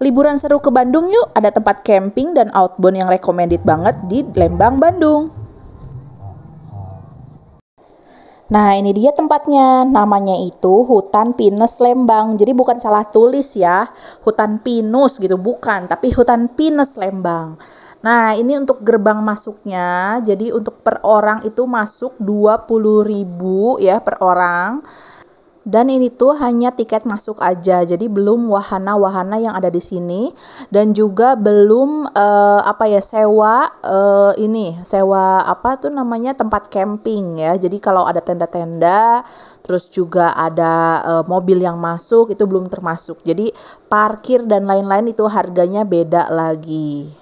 Liburan seru ke Bandung yuk, ada tempat camping dan outbound yang recommended banget di Lembang, Bandung. Nah, ini dia tempatnya. Namanya itu Hutan Pinus Lembang. Jadi bukan salah tulis ya, hutan pinus gitu, bukan, tapi Hutan Pinus Lembang. Nah, ini untuk gerbang masuknya. Jadi untuk per orang itu masuk 20.000 ya per orang. Dan ini tuh hanya tiket masuk aja, jadi belum wahana-wahana yang ada di sini dan juga belum uh, apa ya sewa uh, ini sewa apa tuh namanya tempat camping ya. Jadi kalau ada tenda-tenda, terus juga ada uh, mobil yang masuk itu belum termasuk. Jadi parkir dan lain-lain itu harganya beda lagi.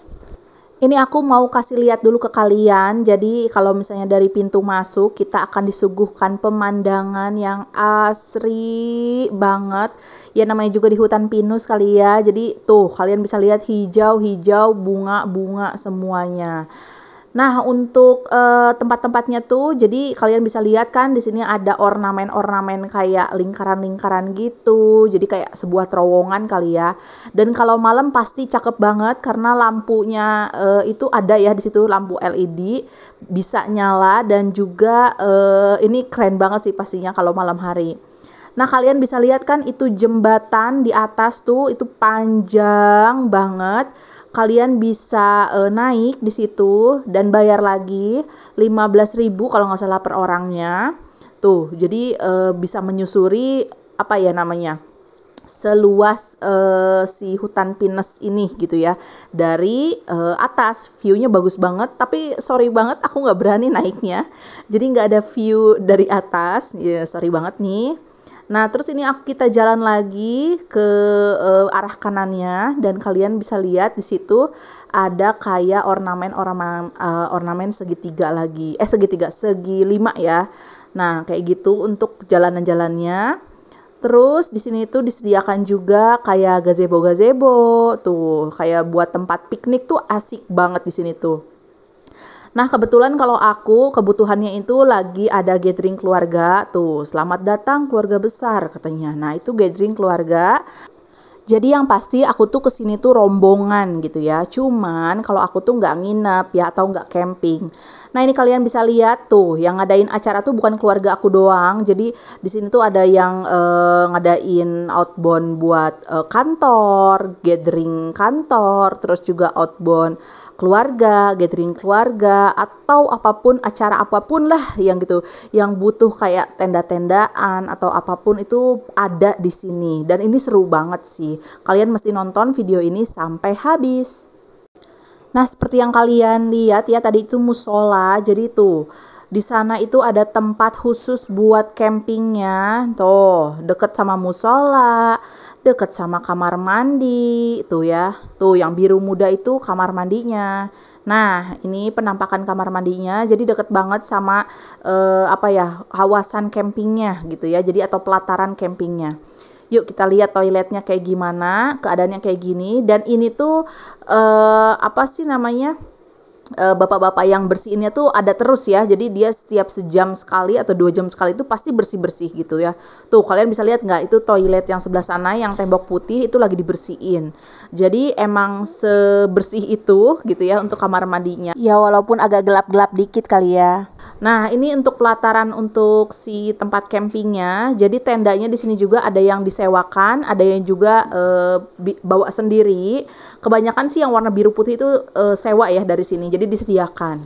Ini aku mau kasih lihat dulu ke kalian. Jadi kalau misalnya dari pintu masuk kita akan disuguhkan pemandangan yang asri banget. Ya namanya juga di hutan pinus kali ya. Jadi tuh kalian bisa lihat hijau-hijau, bunga-bunga semuanya. Nah, untuk uh, tempat-tempatnya tuh jadi kalian bisa lihat kan di sini ada ornamen-ornamen kayak lingkaran-lingkaran gitu. Jadi kayak sebuah terowongan kali ya. Dan kalau malam pasti cakep banget karena lampunya uh, itu ada ya di situ lampu LED bisa nyala dan juga uh, ini keren banget sih pastinya kalau malam hari. Nah, kalian bisa lihat kan itu jembatan di atas tuh itu panjang banget kalian bisa uh, naik di situ dan bayar lagi 15.000 kalau nggak salah per orangnya. Tuh, jadi uh, bisa menyusuri apa ya namanya? seluas uh, si hutan pinus ini gitu ya dari uh, atas viewnya bagus banget tapi sorry banget aku nggak berani naiknya jadi nggak ada view dari atas ya sorry banget nih Nah, terus ini aku kita jalan lagi ke uh, arah kanannya dan kalian bisa lihat di situ ada kayak ornamen ornamen uh, ornamen segitiga lagi. Eh segitiga, segi lima ya. Nah, kayak gitu untuk jalanan-jalannya. Terus di sini tuh disediakan juga kayak gazebo-gazebo tuh, kayak buat tempat piknik tuh asik banget di sini tuh. Nah, kebetulan kalau aku kebutuhannya itu lagi ada gathering keluarga. Tuh, selamat datang keluarga besar katanya. Nah, itu gathering keluarga. Jadi yang pasti aku tuh ke sini tuh rombongan gitu ya. Cuman kalau aku tuh nggak nginep ya atau nggak camping. Nah ini kalian bisa lihat tuh yang ngadain acara tuh bukan keluarga aku doang. Jadi di sini tuh ada yang uh, ngadain outbound buat uh, kantor, gathering kantor, terus juga outbound keluarga, gathering keluarga atau apa pun acara apa pun lah yang gitu yang butuh kayak tenda-tendaan atau apa pun itu ada di sini dan ini seru banget sih. Kalian mesti nonton video ini sampai habis. Nah, seperti yang kalian lihat ya tadi itu musola. Jadi tuh di sana itu ada tempat khusus buat campingnya. Tuh, deket sama musola deket sama kamar mandi tuh ya. Tuh yang biru muda itu kamar mandinya. Nah ini penampakan kamar mandinya jadi deket banget sama eh, apa ya kawasan campingnya gitu ya jadi atau pelataran campingnya. Yuk kita lihat toiletnya kayak gimana keadaannya kayak gini dan ini tuh eh, apa sih namanya bapak-bapak yang bersihinnya tuh ada terus ya. Jadi dia setiap sejam sekali atau dua jam sekali itu pasti bersih bersih gitu ya. Tuh kalian bisa lihat nggak? Itu toilet yang sebelah sana yang tembok putih itu lagi dibersihin. Jadi emang sebersih itu gitu ya untuk kamar mandinya. Ya walaupun agak gelap-gelap dikit kali ya Nah, ini untuk pelataran untuk si tempat campingnya. Jadi tendanya di sini juga ada yang disewakan, ada yang juga e, bawa sendiri. Kebanyakan sih yang warna biru putih itu e, sewa ya dari sini, jadi disediakan.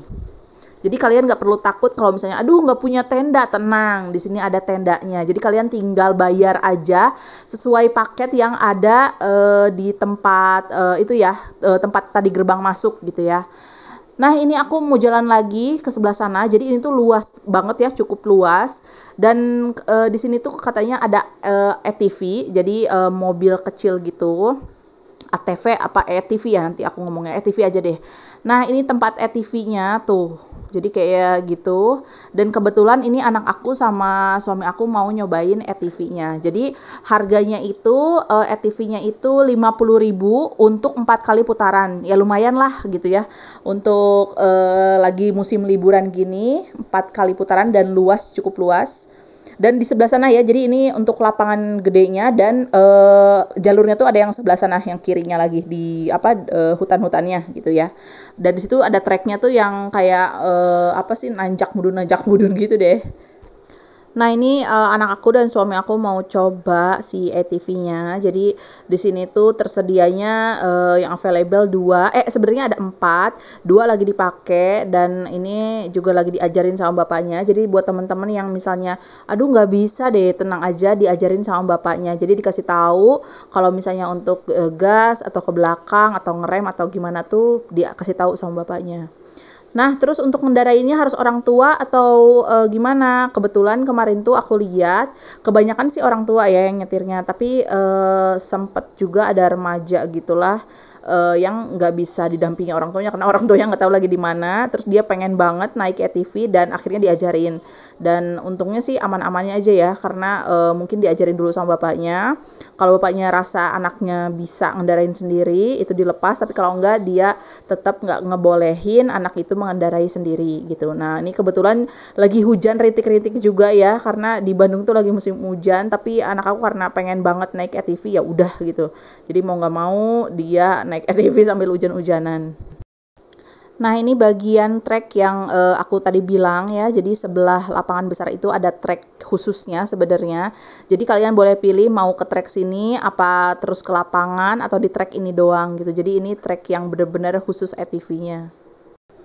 Jadi kalian nggak perlu takut kalau misalnya, aduh nggak punya tenda, tenang, di sini ada tendanya. Jadi kalian tinggal bayar aja sesuai paket yang ada e, di tempat e, itu ya, e, tempat tadi gerbang masuk gitu ya. Nah, ini aku mau jalan lagi ke sebelah sana. Jadi ini tuh luas banget ya, cukup luas. Dan e, di sini tuh katanya ada e, ATV, jadi e, mobil kecil gitu. ATV apa ATV ya nanti aku ngomongnya ATV aja deh. Nah, ini tempat ATV-nya tuh jadi kayak gitu. Dan kebetulan ini anak aku sama suami aku mau nyobain ATV-nya jadi harganya itu uh, eh, ATV-nya itu 50.000 untuk empat kali putaran. Ya lumayan lah gitu ya. Untuk uh, lagi musim liburan gini empat kali putaran dan luas cukup luas. Dan di sebelah sana ya jadi ini untuk lapangan gedenya dan uh, jalurnya tuh ada yang sebelah sana yang kirinya lagi di apa uh, hutan-hutannya gitu ya dan di situ ada treknya tuh yang kayak uh, apa sih nanjak mudun nanjak mudun gitu deh Nah ini uh, anak aku dan suami aku mau coba si ATV-nya. Jadi di sini tuh tersedianya uh, yang available dua. Eh sebenarnya ada empat, dua lagi dipakai dan ini juga lagi diajarin sama bapaknya. Jadi buat teman-teman yang misalnya, aduh nggak bisa deh, tenang aja diajarin sama bapaknya. Jadi dikasih tahu kalau misalnya untuk uh, gas atau ke belakang atau ngerem atau gimana tuh dia kasih tahu sama bapaknya. Nah, terus untuk mengendarainya harus orang tua atau e, gimana? Kebetulan kemarin tuh aku lihat kebanyakan sih orang tua ya yang nyetirnya, tapi e, sempet juga ada remaja gitulah e, yang nggak bisa didampingi orang tuanya karena orang tuanya nggak tahu lagi di mana. Terus dia pengen banget naik ATV dan akhirnya diajarin dan untungnya sih aman-amannya aja ya karena e, mungkin diajarin dulu sama bapaknya. Kalau bapaknya rasa anaknya bisa ngendarain sendiri itu dilepas. Tapi kalau enggak dia tetap nggak ngebolehin anak itu mengendarai sendiri gitu. Nah ini kebetulan lagi hujan ritik-ritik juga ya karena di Bandung tuh lagi musim hujan. Tapi anak aku karena pengen banget naik ATV ya udah gitu. Jadi mau nggak mau dia naik ATV sambil hujan-hujanan Nah, ini bagian trek yang uh, aku tadi bilang ya. Jadi sebelah lapangan besar itu ada trek khususnya sebenarnya. Jadi kalian boleh pilih mau ke trek sini apa terus ke lapangan atau di trek ini doang gitu. Jadi ini trek yang benar-benar khusus ATV-nya.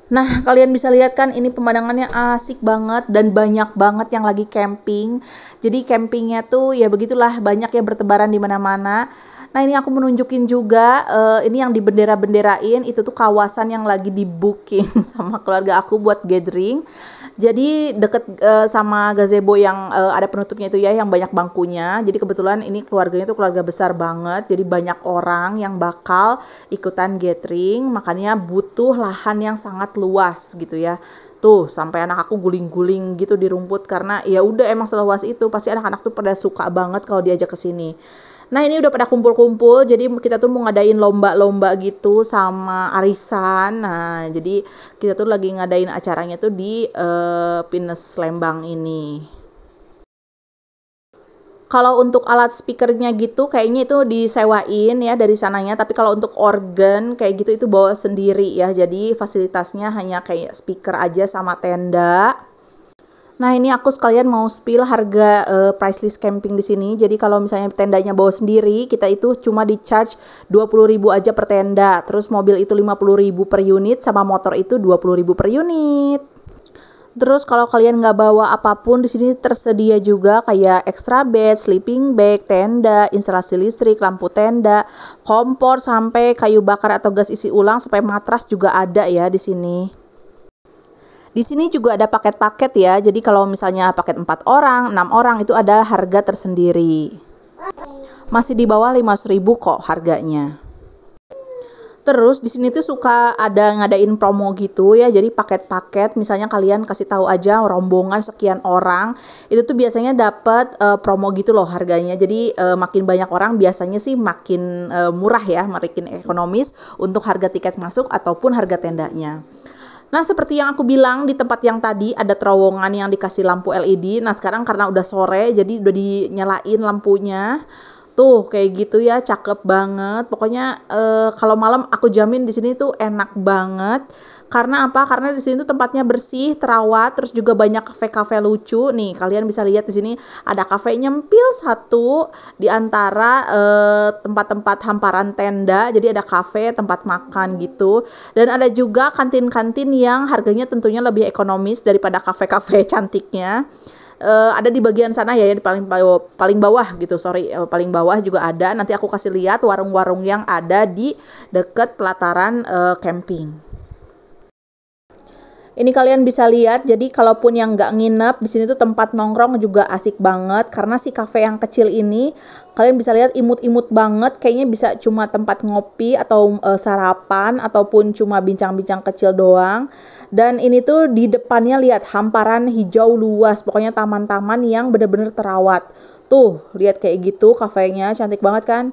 Nah, kalian bisa lihat kan ini pemandangannya asik banget dan banyak banget yang lagi camping. Jadi campingnya tuh ya begitulah banyak ya bertebaran di mana-mana Nah ini aku menunjukin juga uh, ini yang di bendera-benderain itu tuh kawasan yang lagi di booking sama keluarga aku buat gathering. Jadi deket uh, sama gazebo yang uh, ada penutupnya itu ya yang banyak bangkunya. Jadi kebetulan ini keluarganya tuh keluarga besar banget. Jadi banyak orang yang bakal ikutan gathering, makanya butuh lahan yang sangat luas gitu ya tuh sampai anak aku guling-guling gitu di rumput karena ya udah emang seluas itu pasti anak-anak tuh pada suka banget kalau diajak ke sini. Nah ini udah pada kumpul-kumpul, jadi kita tuh mau ngadain lomba-lomba gitu sama arisan. Nah jadi kita tuh lagi ngadain acaranya tuh di uh, Pines Lembang ini. Kalau untuk alat speakernya gitu kayaknya itu disewain ya dari sananya, tapi kalau untuk organ kayak gitu itu bawa sendiri ya. Jadi fasilitasnya hanya kayak speaker aja sama tenda. Nah, ini aku sekalian mau spill harga uh, price list camping di sini. Jadi kalau misalnya tendanya bawa sendiri, kita itu cuma di charge 20.000 aja per tenda. Terus mobil itu 50.000 per unit sama motor itu 20.000 per unit. Terus kalau kalian nggak bawa apa pun di sini tersedia juga kayak extra bed, sleeping bag, tenda, instalasi listrik, lampu tenda, kompor sampai kayu bakar atau gas isi ulang sampai matras juga ada ya di sini. Di sini juga ada paket-paket ya. Jadi kalau misalnya paket 4 orang, 6 orang itu ada harga tersendiri. Masih di bawah 500.000 kok harganya. Terus di sini tuh suka ada ngadain promo gitu ya. Jadi paket-paket misalnya kalian kasih tahu aja rombongan sekian orang, itu tuh biasanya dapat uh, promo gitu loh harganya. Jadi uh, makin banyak orang biasanya sih makin uh, murah ya, makin ekonomis untuk harga tiket masuk ataupun harga tendanya. Nah, seperti yang aku bilang di tempat yang tadi ada terowongan yang dikasih lampu LED. Nah, sekarang karena udah sore jadi udah dinyalain lampunya. Tuh, kayak gitu ya, cakep banget. Pokoknya eh, kalau malam aku jamin di sini tuh enak banget karena apa? Karena di sini tuh tempatnya bersih, terawat, terus juga banyak kafe-kafe lucu. Nih, kalian bisa lihat di sini ada kafe nyempil satu di antara eh, tempat-tempat hamparan tenda. Jadi ada kafe, tempat makan gitu. Dan ada juga kantin-kantin yang harganya tentunya lebih ekonomis daripada kafe-kafe cantiknya. Uh, ada di bagian sana ya, di paling bawah, paling bawah gitu sorry uh, paling bawah juga ada nanti aku kasih lihat warung-warung yang ada di dekat pelataran uh, camping ini kalian bisa lihat, jadi kalaupun yang nggak nginep, di sini tuh tempat nongkrong juga asik banget. Karena si cafe yang kecil ini, kalian bisa lihat imut-imut banget. Kayaknya bisa cuma tempat ngopi atau e, sarapan, ataupun cuma bincang-bincang kecil doang. Dan ini tuh di depannya lihat hamparan hijau luas, pokoknya taman-taman yang bener-bener terawat. Tuh, lihat kayak gitu kafenya, cantik banget kan?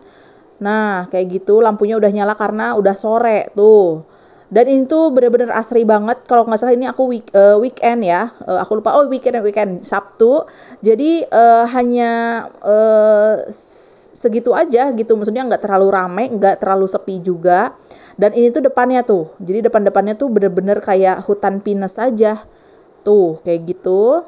Nah, kayak gitu lampunya udah nyala karena udah sore tuh dan itu bener-bener asri banget. Kalau nggak salah ini aku week, uh, weekend ya. Uh, aku lupa. Oh weekend weekend. Sabtu. Jadi uh, hanya uh, segitu aja gitu. Maksudnya nggak terlalu rame nggak terlalu sepi juga. Dan ini tuh depannya tuh. Jadi depan-depannya tuh bener-bener kayak hutan pinus aja. Tuh kayak gitu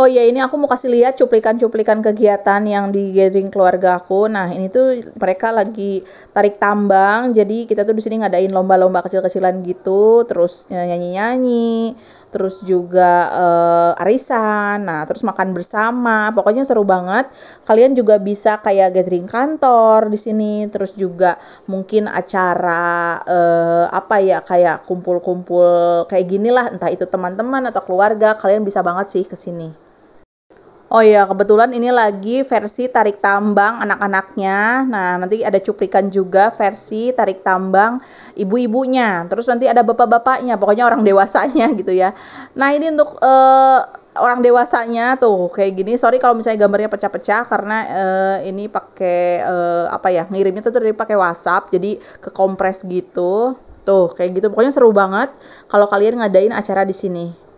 Oh iya ini aku mau kasih lihat cuplikan-cuplikan kegiatan yang di gathering keluarga aku. Nah ini tuh mereka lagi tarik tambang. Jadi kita tuh di sini ngadain lomba-lomba kecil-kecilan gitu. Terus nyanyi-nyanyi. Terus juga uh, arisan. Nah terus makan bersama. Pokoknya seru banget. Kalian juga bisa kayak gathering kantor di sini. Terus juga mungkin acara uh, apa ya kayak kumpul-kumpul kayak gini lah. Entah itu teman-teman atau keluarga. Kalian bisa banget sih ke sini. Oh iya, kebetulan ini lagi versi tarik tambang anak-anaknya. Nah, nanti ada cuplikan juga versi tarik tambang ibu-ibunya. Terus nanti ada bapak-bapaknya, pokoknya orang dewasanya gitu ya. Nah, ini untuk uh, orang dewasanya tuh kayak gini. Sorry kalau misalnya gambarnya pecah-pecah karena uh, ini pakai uh, apa ya? Ngirimnya tuh dari pakai WhatsApp, jadi ke kompres gitu. Tuh, kayak gitu. Pokoknya seru banget kalau kalian ngadain acara di sini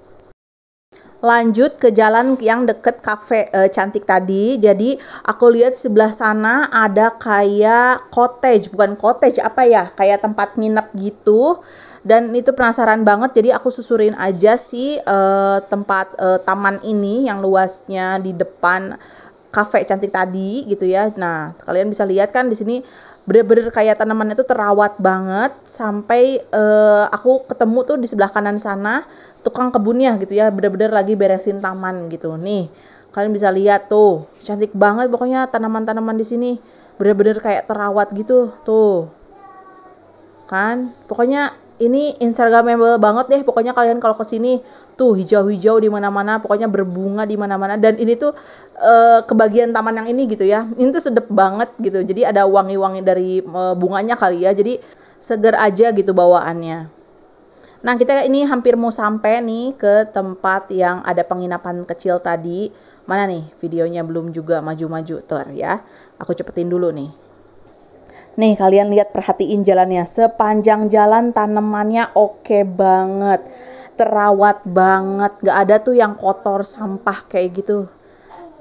lanjut ke jalan yang deket kafe e, cantik tadi. Jadi aku lihat sebelah sana ada kayak cottage, bukan cottage apa ya? Kayak tempat nginep gitu. Dan itu penasaran banget, jadi aku susurin aja sih e, tempat e, taman ini yang luasnya di depan kafe cantik tadi gitu ya. Nah, kalian bisa lihat kan di sini bener-bener kayak tanamannya itu terawat banget sampai uh, aku ketemu tuh di sebelah kanan sana tukang kebunnya gitu ya bener-bener lagi beresin taman gitu. Nih kalian bisa lihat tuh cantik banget pokoknya tanaman-tanaman di sini. Bener-bener kayak terawat gitu tuh. Kan? Pokoknya ini instagramable banget deh pokoknya kalian kalau ke sini tuh hijau-hijau di mana-mana pokoknya berbunga di mana-mana. Dan ini tuh e, kebagian taman yang ini gitu ya ini tuh sedep banget gitu. Jadi ada wangi-wangi dari e, bunganya kali ya jadi seger aja gitu bawaannya Nah, kita ini hampir mau sampai nih ke tempat yang ada penginapan kecil tadi. Mana nih videonya belum juga maju-maju ter ya. Aku cepetin dulu nih. Nih, kalian lihat perhatiin jalannya. Sepanjang jalan tanamannya oke banget. Terawat banget. Gak ada tuh yang kotor sampah kayak gitu.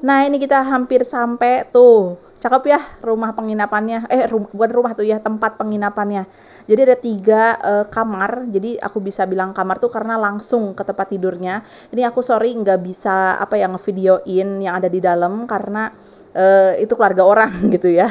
Nah, ini kita hampir sampai tuh. Cakep ya rumah penginapannya. Eh, rum bukan rumah tuh ya, tempat penginapannya. Jadi ada tiga uh, kamar. Jadi aku bisa bilang kamar tuh karena langsung ke tempat tidurnya. Ini aku sorry nggak bisa apa yang ngevideoin yang ada di dalam karena uh, itu keluarga orang gitu ya.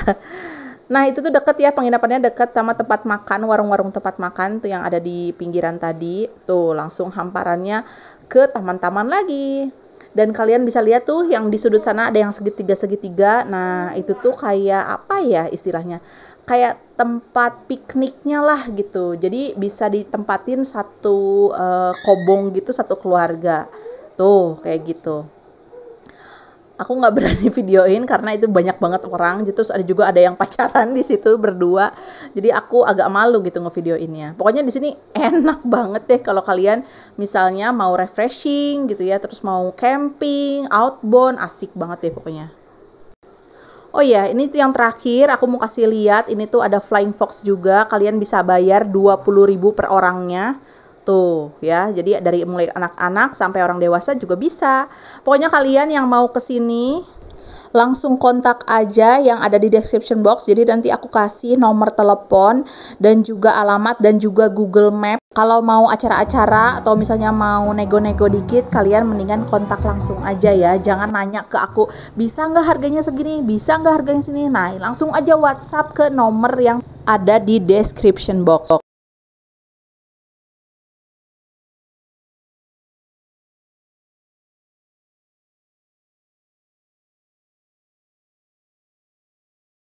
Nah itu tuh deket ya penginapannya deket sama tempat makan warung-warung tempat makan tuh yang ada di pinggiran tadi. Tuh langsung hamparannya ke taman-taman lagi dan kalian bisa lihat tuh yang di sudut sana ada yang segitiga segitiga. Nah itu tuh kayak apa ya istilahnya? Kayak tempat pikniknya lah gitu. Jadi bisa ditempatin satu uh, kobong gitu satu keluarga. Tuh kayak gitu aku nggak berani videoin karena itu banyak banget orang terus ada juga ada yang pacaran di situ berdua. Jadi aku agak malu gitu ngevideoinnya. Pokoknya di sini enak banget deh kalau kalian misalnya mau refreshing gitu ya terus mau camping outbound asik banget deh pokoknya. Oh iya, ini tuh yang terakhir aku mau kasih lihat, ini tuh ada Flying Fox juga, kalian bisa bayar 20.000 per orangnya. Tuh ya, jadi dari mulai anak-anak sampai orang dewasa juga bisa. Pokoknya kalian yang mau ke sini langsung kontak aja yang ada di description box. Jadi nanti aku kasih nomor telepon dan juga alamat dan juga Google Map. Kalau mau acara-acara atau misalnya mau nego-nego dikit, kalian mendingan kontak langsung aja ya. Jangan nanya ke aku, bisa nggak harganya segini, bisa nggak harganya segini. Nah, langsung aja WhatsApp ke nomor yang ada di description box.